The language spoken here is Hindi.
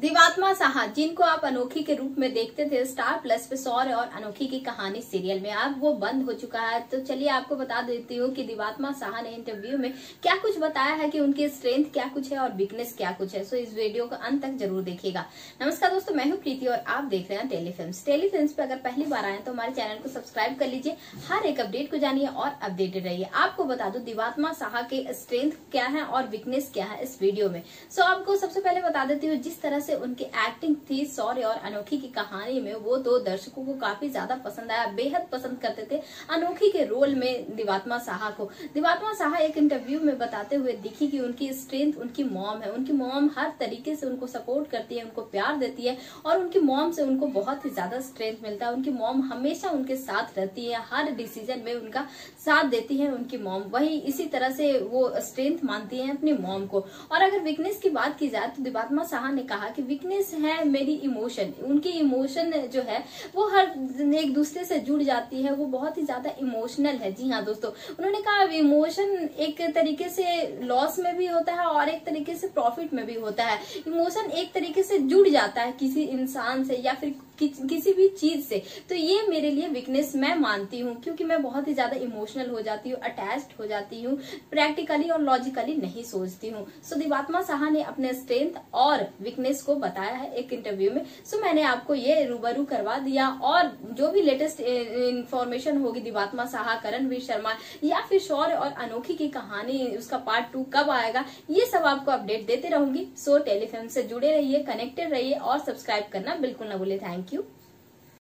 दिवात्मा साहा, जिनको आप अनोखी के रूप में देखते थे, स्टार प्लस पे सौर और अनोखी की कहानी सीरियल में, अब वो बंद हो चुका है। तो चलिए आपको बता देती हूँ कि दिवात्मा साहा ने इंटरव्यू में क्या कुछ बताया है कि उनकी स्ट्रेंथ क्या कुछ है और वीकनेस क्या कुछ है। सो इस वीडियो को अंत तक ज़रूर देखिएगा। नमस्कार दोस्तों, मैं हूँ प्रीति और आप देख रहे हैं टेलीफिल्म टेलीफिल्म पे अगर पहली बार आए तो हमारे चैनल को सब्सक्राइब कर लीजिए। हर एक अपडेट को जानिए और अपडेटेड रहिए। आपको बता दो दिवात्मा साहा के स्ट्रेंथ क्या है और वीकनेस क्या है इस वीडियो में। सो आपको सबसे पहले बता देती हूँ, जिस तरह से उनकी एक्टिंग एक्टिंग थी सौर्य और अनोखी की कहानी में। वो दो दर्शकों को काफ़ी ज़्यादा पसंद आया, बेहद पसंद करते थे अनोखी के रोल में दिवात्मा साहा को। दिवात्मा साहा एक इंटरव्यू में बताते हुए दिखी कि उनकी स्ट्रेंथ उनकी मॉम है। उनकी मॉम हर तरीके से उनको सपोर्ट करती है, उनको प्यार देती है और उनकी मॉम से उनको बहुत ही ज़्यादा स्ट्रेंथ मिलता है। उनकी मॉम हमेशा उनके साथ रहती है, हर डिसीज़न में उनका साथ देती है उनकी मॉम वही इसी तरह से वो स्ट्रेंथ मानती है अपनी मॉम को। और अगर वीकनेस की बात की जाए तो दिवात्मा साहा ने कहा कि वीकनेस है है मेरी इमोशन उनकी इमोशन जो है, वो हर एक दूसरे से जुड़ जाती है। वो बहुत ही ज़्यादा इमोशनल है। जी हाँ दोस्तों, उन्होंने कहा इमोशन एक तरीके से लॉस में भी होता है और एक तरीके से प्रॉफिट में भी होता है। इमोशन एक तरीके से जुड़ जाता है किसी इंसान से या फिर कि, किसी भी चीज़ से। तो ये मेरे लिए वीकनेस मैं मानती हूँ क्योंकि मैं बहुत ही ज़्यादा इमोशनल हो जाती हूँ अटैच्ड हो जाती हूँ प्रैक्टिकली और लॉजिकली नहीं सोचती हूँ। सो दिवात्मा साहा ने अपने स्ट्रेंथ और वीकनेस को बताया है एक इंटरव्यू में। सो मैंने आपको ये रूबरू करवा दिया और जो भी लेटेस्ट इन्फॉर्मेशन होगी दिवात्मा साहा करणवीर शर्मा या फिर शौर्य और अनोखी की कहानी उसका पार्ट टू कब आएगा ये सब आपको अपडेट देते रहूँगी। सो टेलीफिल्म से जुड़े रहिए कनेक्टेड रहिए और सब्सक्राइब करना बिल्कुल न भूले थैंक यू Thank you.